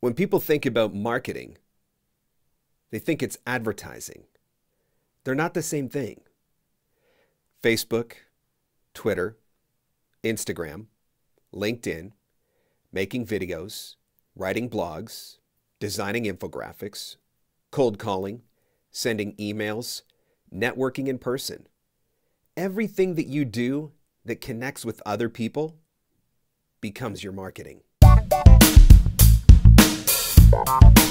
When people think about marketing, they think it's advertising. They're not the same thing. Facebook, Twitter, Instagram, LinkedIn, making videos, writing blogs, designing infographics, cold calling, sending emails, networking in person. Everything that you do that connects with other people becomes your marketing. Thank you.